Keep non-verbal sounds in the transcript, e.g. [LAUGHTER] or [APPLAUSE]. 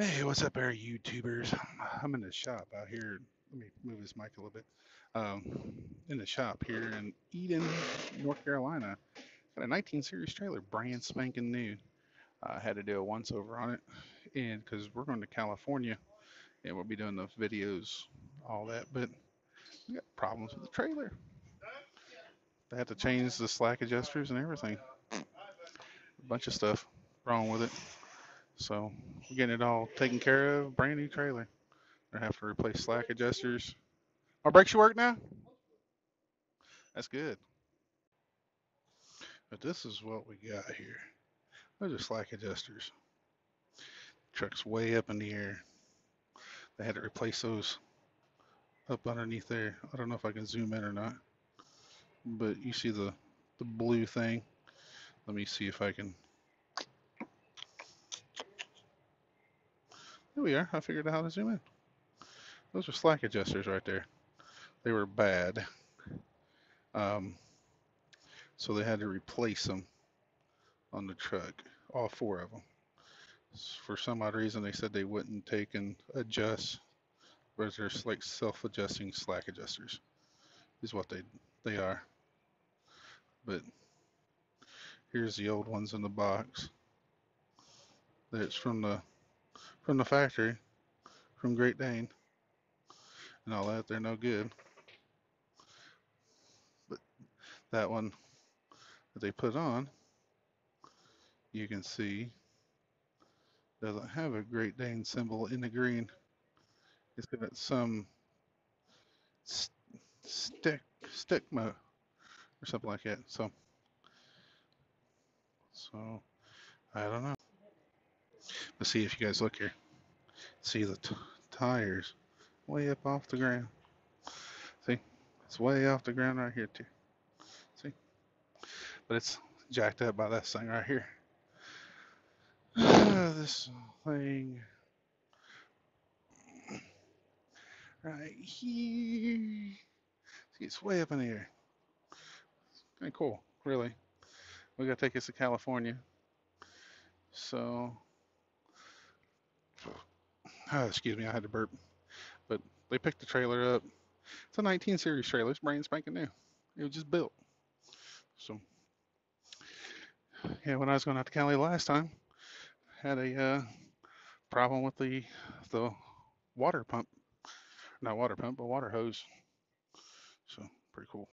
Hey, what's up, there, YouTubers? I'm in the shop out here. Let me move this mic a little bit. Um, in the shop here in Eden, North Carolina. Got a 19 series trailer, brand spanking new. I had to do a once over on it, and because we're going to California, and we'll be doing the videos, all that. But we got problems with the trailer. They had to change the slack adjusters and everything. A bunch of stuff wrong with it. So we're getting it all taken care of. Brand new trailer. I have to replace slack adjusters. My brakes should work now? That's good. But this is what we got here. Those are slack adjusters. Truck's way up in the air. They had to replace those up underneath there. I don't know if I can zoom in or not. But you see the, the blue thing. Let me see if I can Here we are. I figured out how to zoom in. Those are slack adjusters right there. They were bad. Um, so they had to replace them on the truck, all four of them. For some odd reason, they said they wouldn't take and adjust, but they're like self-adjusting slack adjusters, is what they they are. But here's the old ones in the box. That's from the from the factory from Great Dane and all that. They're no good. But that one that they put on, you can see doesn't have a Great Dane symbol in the green. It's got some st stick stigma or something like that. So, so I don't know. Let's see if you guys look here. See the tires way up off the ground. See, it's way off the ground right here too. See, but it's jacked up by this thing right here. [SIGHS] this thing right here. See, it's way up in the air. Kind of cool, really. We gotta take this to California. So Oh, [SIGHS] excuse me, I had to burp. But they picked the trailer up. It's a 19 series trailer. It's brand spanking new. It was just built. So, yeah, when I was going out to Cali last time, had a uh, problem with the the water pump. Not water pump, but water hose. So, pretty cool.